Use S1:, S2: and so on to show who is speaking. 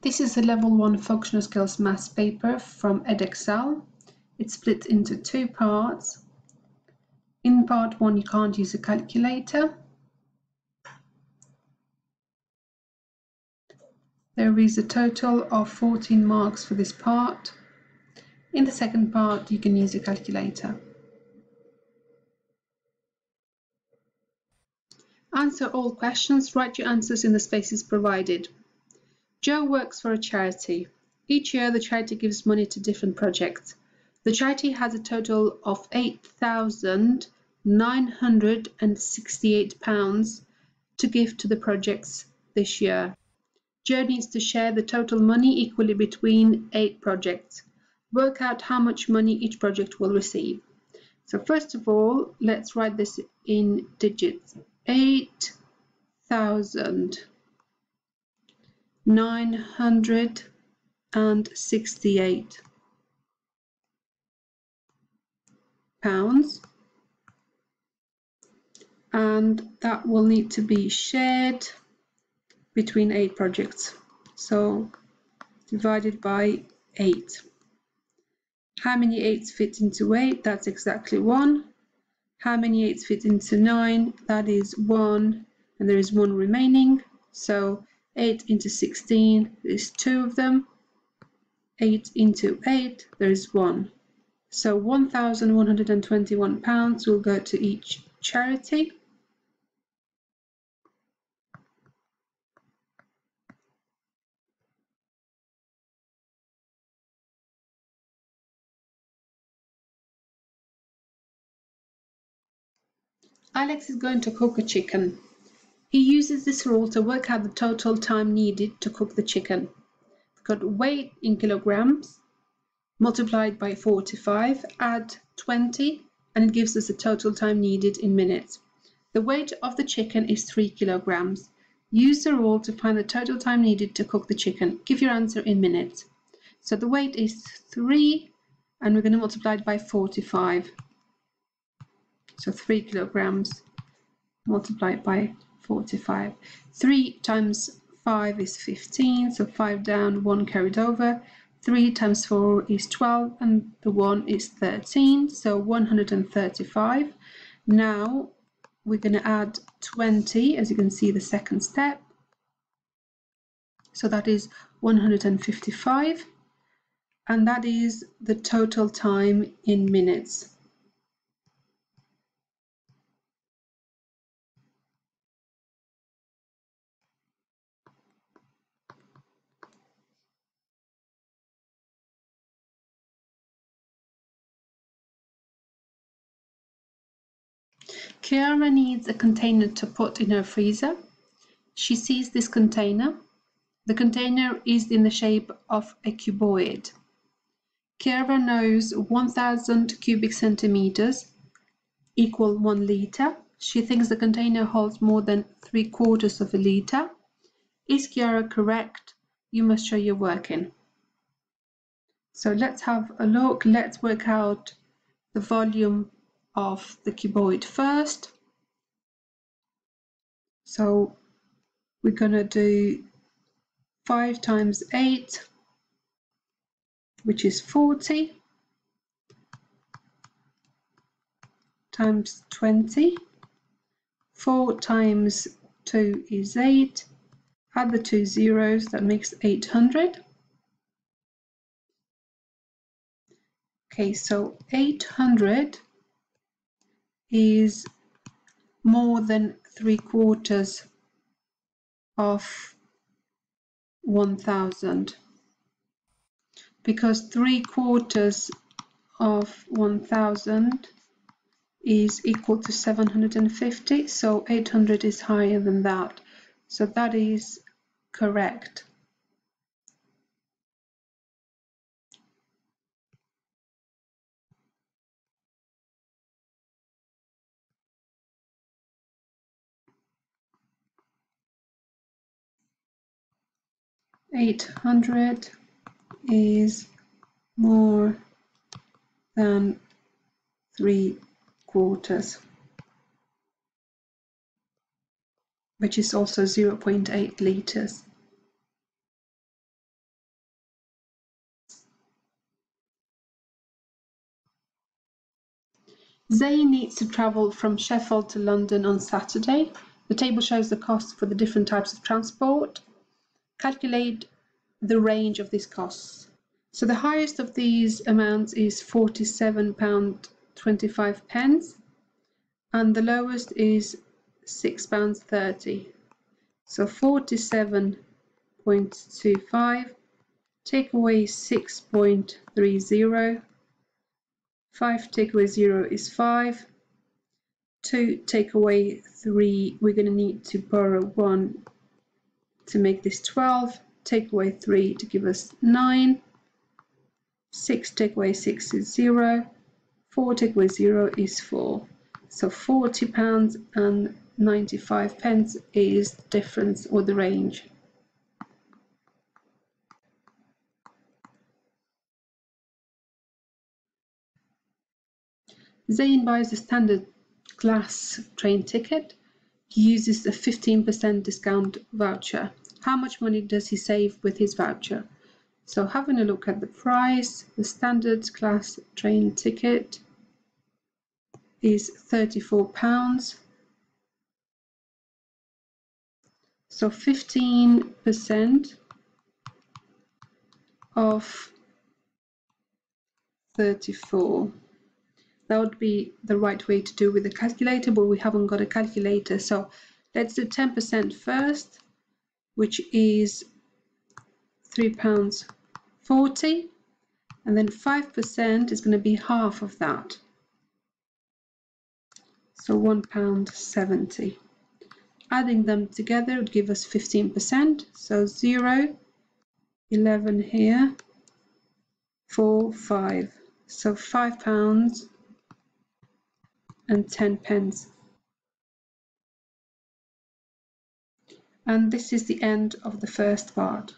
S1: This is a level one functional skills maths paper from Edexcel. It's split into two parts. In part one, you can't use a calculator. There is a total of 14 marks for this part. In the second part, you can use a calculator. Answer all questions, write your answers in the spaces provided. Joe works for a charity. Each year, the charity gives money to different projects. The charity has a total of £8,968 to give to the projects this year. Joe needs to share the total money equally between eight projects. Work out how much money each project will receive. So first of all, let's write this in digits. 8,000 nine hundred and sixty-eight pounds. And that will need to be shared between eight projects. So divided by eight. How many eights fit into eight? That's exactly one. How many eights fit into nine? That is one. And there is one remaining. So 8 into 16, there's two of them. 8 into 8, there's one. So £1,121 will go to each charity. Alex is going to cook a chicken. He uses this rule to work out the total time needed to cook the chicken. We've got weight in kilograms multiplied by 45, add 20, and it gives us the total time needed in minutes. The weight of the chicken is 3 kilograms. Use the rule to find the total time needed to cook the chicken. Give your answer in minutes. So the weight is 3, and we're going to multiply it by 45. So 3 kilograms multiplied by 45. 3 times 5 is 15, so 5 down, 1 carried over. 3 times 4 is 12, and the 1 is 13, so 135. Now we're going to add 20, as you can see, the second step. So that is 155, and that is the total time in minutes. Kiara needs a container to put in her freezer. She sees this container. The container is in the shape of a cuboid. Kiara knows 1000 cubic centimeters equal 1 liter. She thinks the container holds more than 3 quarters of a liter. Is Kiara correct? You must show your working. So let's have a look. Let's work out the volume of the cuboid first. So we're going to do 5 times 8, which is 40, times 20. 4 times 2 is 8. Add the two zeros, that makes 800. Okay, so 800 is more than three quarters of 1000 because three quarters of 1000 is equal to 750 so 800 is higher than that. So that is correct 800 is more than three quarters, which is also 0.8 liters. Zayn needs to travel from Sheffield to London on Saturday. The table shows the cost for the different types of transport. Calculate the range of these costs. So the highest of these amounts is £47.25 pence and the lowest is £6.30. So 47.25 take away 6.30 5 take away 0 is 5 2 take away 3 we're going to need to borrow 1 to make this 12 take away 3 to give us 9 6 take away 6 is 0 4 take away 0 is 4 so 40 pounds and 95 pence is the difference or the range. Zayn buys a standard class train ticket. Uses a 15% discount voucher. How much money does he save with his voucher? So having a look at the price, the standard class train ticket is 34 pounds. So 15% of 34 that would be the right way to do with the calculator, but we haven't got a calculator. So let's do 10% first, which is £3.40. And then 5% is going to be half of that. So £1.70. Adding them together would give us 15%. So 0, 11 here, 4, 5. So £5 and 10 pence. And this is the end of the first part.